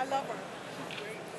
I love her. She's great.